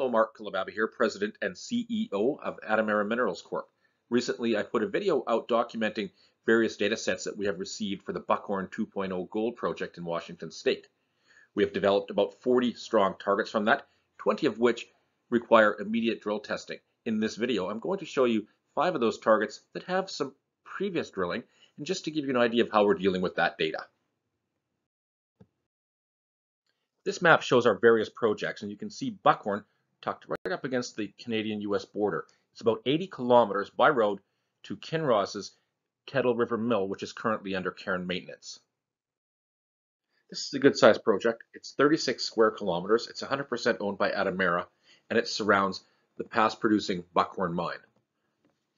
Hello, Mark Kolebaba here, President and CEO of Adamera Minerals Corp. Recently, I put a video out documenting various data sets that we have received for the Buckhorn 2.0 gold project in Washington State. We have developed about 40 strong targets from that, 20 of which require immediate drill testing. In this video, I'm going to show you five of those targets that have some previous drilling, and just to give you an idea of how we're dealing with that data. This map shows our various projects, and you can see Buckhorn tucked right up against the Canadian-US border. It's about 80 kilometers by road to Kinross's Kettle River Mill, which is currently under care and maintenance. This is a good sized project. It's 36 square kilometers. It's 100% owned by Adamera, and it surrounds the past producing Buckhorn mine.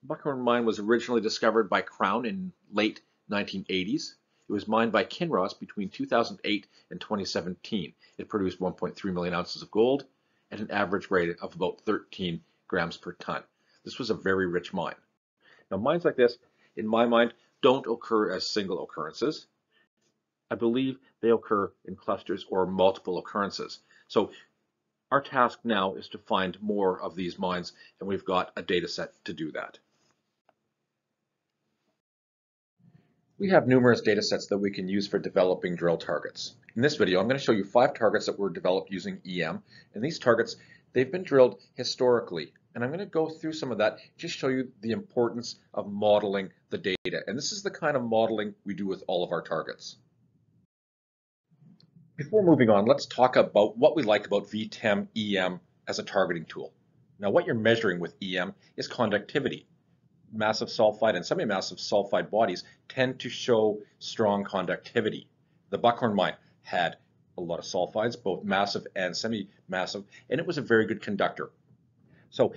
Buckhorn mine was originally discovered by Crown in late 1980s. It was mined by Kinross between 2008 and 2017. It produced 1.3 million ounces of gold at an average grade of about 13 grams per ton. This was a very rich mine. Now mines like this, in my mind, don't occur as single occurrences. I believe they occur in clusters or multiple occurrences. So our task now is to find more of these mines, and we've got a data set to do that. We have numerous data sets that we can use for developing drill targets. In this video, I'm going to show you five targets that were developed using EM. And these targets, they've been drilled historically. And I'm going to go through some of that, just show you the importance of modeling the data. And this is the kind of modeling we do with all of our targets. Before moving on, let's talk about what we like about VTEM EM as a targeting tool. Now, what you're measuring with EM is conductivity. Massive sulfide and semi-massive sulfide bodies tend to show strong conductivity. The Buckhorn mine had a lot of sulfides, both massive and semi-massive, and it was a very good conductor. So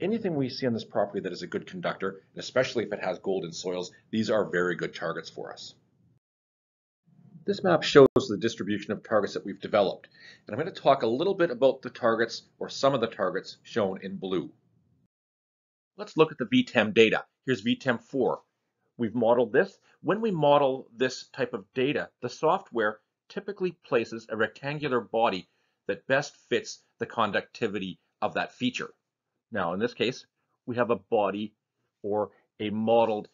anything we see on this property that is a good conductor, especially if it has gold in soils, these are very good targets for us. This map shows the distribution of targets that we've developed. And I'm going to talk a little bit about the targets or some of the targets shown in blue. Let's look at the VTEM data. Here's VTEM 4. We've modeled this. When we model this type of data, the software typically places a rectangular body that best fits the conductivity of that feature. Now, in this case, we have a body or a modeled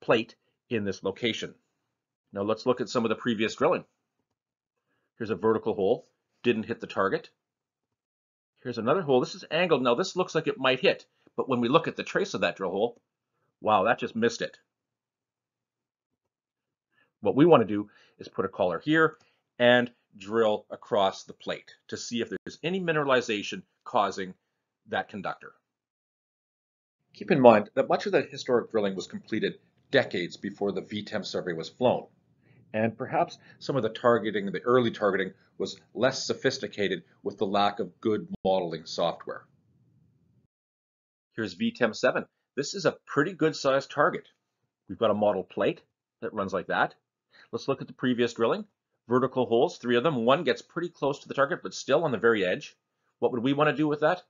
plate in this location. Now let's look at some of the previous drilling. Here's a vertical hole, didn't hit the target. Here's another hole, this is angled. Now this looks like it might hit, but when we look at the trace of that drill hole, wow, that just missed it. What we want to do is put a collar here and drill across the plate to see if there's any mineralization causing that conductor. Keep in mind that much of the historic drilling was completed decades before the VTEM survey was flown. And perhaps some of the targeting, the early targeting, was less sophisticated with the lack of good modeling software. Here's VTEM 7. This is a pretty good sized target. We've got a model plate that runs like that. Let's look at the previous drilling. Vertical holes, three of them. One gets pretty close to the target, but still on the very edge. What would we want to do with that?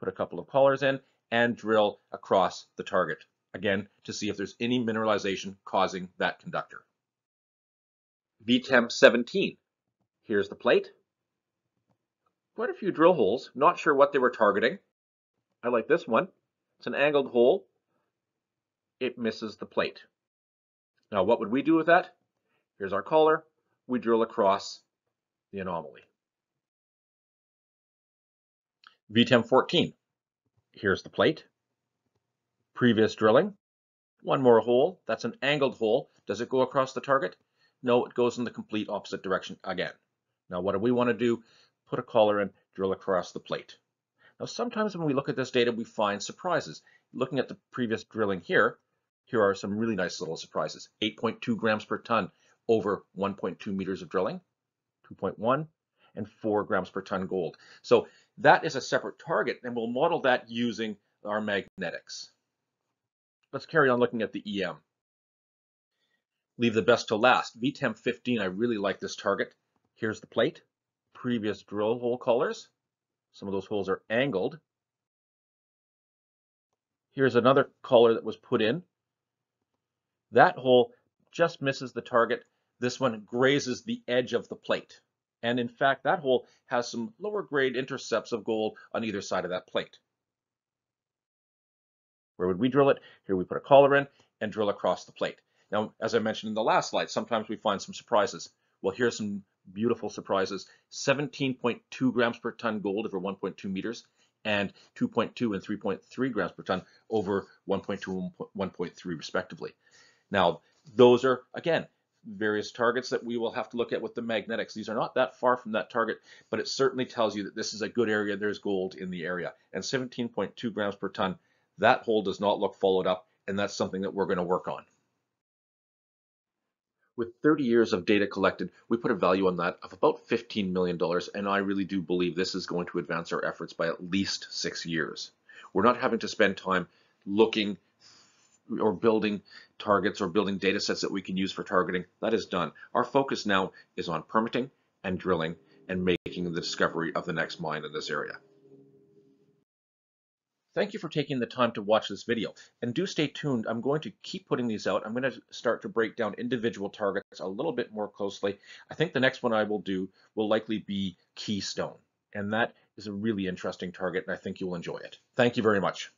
Put a couple of collars in and drill across the target, again, to see if there's any mineralization causing that conductor. VTEM 17. Here's the plate. Quite a few drill holes, not sure what they were targeting. I like this one. It's an angled hole. It misses the plate. Now, what would we do with that? Here's our collar. We drill across the anomaly. VTEM 14. Here's the plate. Previous drilling. One more hole. That's an angled hole. Does it go across the target? No, it goes in the complete opposite direction again. Now, what do we want to do? Put a collar in, drill across the plate. Now, sometimes when we look at this data, we find surprises. Looking at the previous drilling here, here are some really nice little surprises. 8.2 grams per ton over 1.2 meters of drilling, 2.1, and 4 grams per ton gold. So that is a separate target, and we'll model that using our magnetics. Let's carry on looking at the EM. Leave the best to last. VTEM 15, I really like this target. Here's the plate. Previous drill hole collars. Some of those holes are angled. Here's another collar that was put in. That hole just misses the target. This one grazes the edge of the plate. And in fact, that hole has some lower grade intercepts of gold on either side of that plate. Where would we drill it? Here we put a collar in and drill across the plate. Now, as I mentioned in the last slide, sometimes we find some surprises. Well, here's some beautiful surprises. 17.2 grams per ton gold over 1.2 meters and 2.2 and 3.3 grams per ton over 1.2 and 1.3 respectively. Now, those are, again, various targets that we will have to look at with the magnetics. These are not that far from that target, but it certainly tells you that this is a good area. There's gold in the area. And 17.2 grams per ton, that hole does not look followed up, and that's something that we're going to work on. With 30 years of data collected, we put a value on that of about $15 million, and I really do believe this is going to advance our efforts by at least six years. We're not having to spend time looking or building targets or building data sets that we can use for targeting. That is done. Our focus now is on permitting and drilling and making the discovery of the next mine in this area. Thank you for taking the time to watch this video. And do stay tuned. I'm going to keep putting these out. I'm going to start to break down individual targets a little bit more closely. I think the next one I will do will likely be Keystone. And that is a really interesting target, and I think you'll enjoy it. Thank you very much.